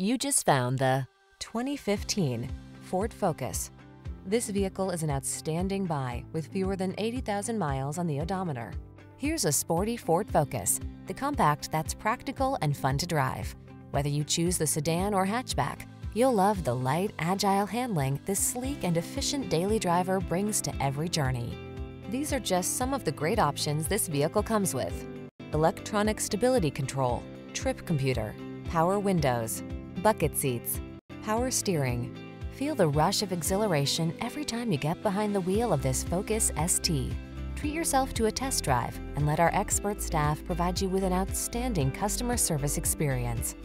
You just found the 2015 Ford Focus. This vehicle is an outstanding buy with fewer than 80,000 miles on the odometer. Here's a sporty Ford Focus, the compact that's practical and fun to drive. Whether you choose the sedan or hatchback, you'll love the light, agile handling this sleek and efficient daily driver brings to every journey. These are just some of the great options this vehicle comes with. Electronic stability control, trip computer, power windows, bucket seats, power steering. Feel the rush of exhilaration every time you get behind the wheel of this Focus ST. Treat yourself to a test drive and let our expert staff provide you with an outstanding customer service experience.